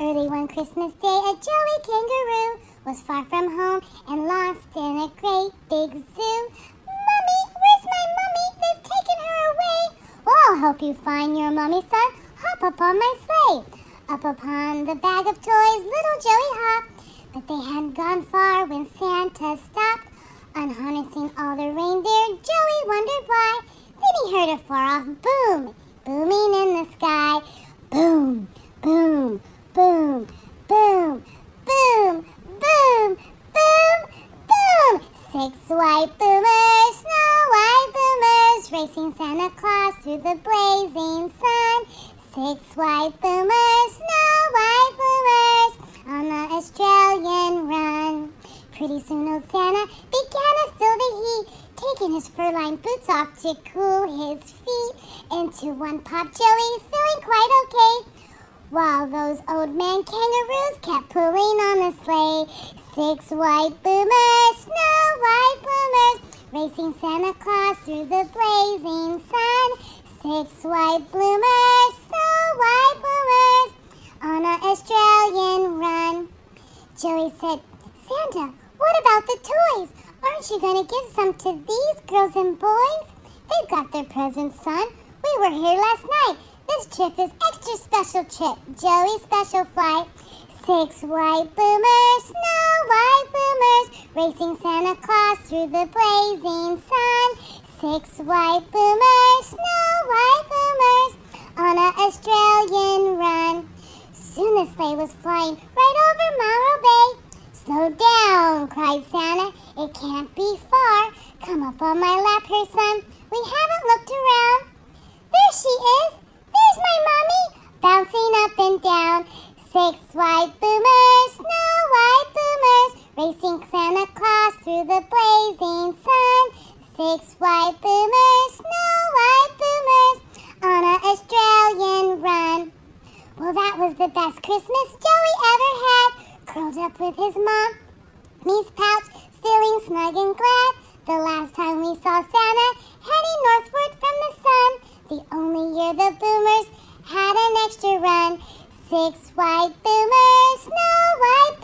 Early one Christmas day, a joey kangaroo was far from home and lost in a great big zoo. Mummy, where's my mummy? They've taken her away. Oh, well, I'll help you find your mummy, son. Hop upon my sleigh. Up upon the bag of toys, little Joey hopped. But they hadn't gone far when Santa stopped. Unharnessing all the reindeer, Joey wondered why. Then he heard a far off boom, booming in the sky. Boom, boom, boom, boom, boom, boom, boom, boom. Six white boomers, snow white boomers, racing Santa Claus through the blazing sun. Six white boomers, snow white boomers, on the Australian run. Pretty soon old Santa began to feel the heat, taking his fur-lined boots off to cool his feet. Into one pop Joey, feeling quite okay. While those old man kangaroos kept pulling on the sleigh, six white boomers, snow white boomers, racing Santa Claus through the blazing sun. Six white bloomers, snow white boomers, on an Australian run. Joey said, Santa, what about the toys? Aren't you going to give some to these girls and boys? They've got their presents, son. We were here last night this trip is extra special trip. Joey special flight. Six white boomers, snow racing Santa Claus through the blazing sun. Six white boomers, snow white boomers, on an Australian run. Soon the sleigh was flying right over Moreton Bay. Slow down, cried Santa. It can't be far. Come up on my lap here, son. We haven't looked around. There she is There's my mommy? Bouncing up and down. Six white Six white boomers, snow white boomers, on an Australian run. Well, that was the best Christmas Joey ever had, curled up with his mom. Me's pouch, feeling snug and glad. The last time we saw Santa, heading northward from the sun. The only year the boomers had an extra run. Six white boomers, snow white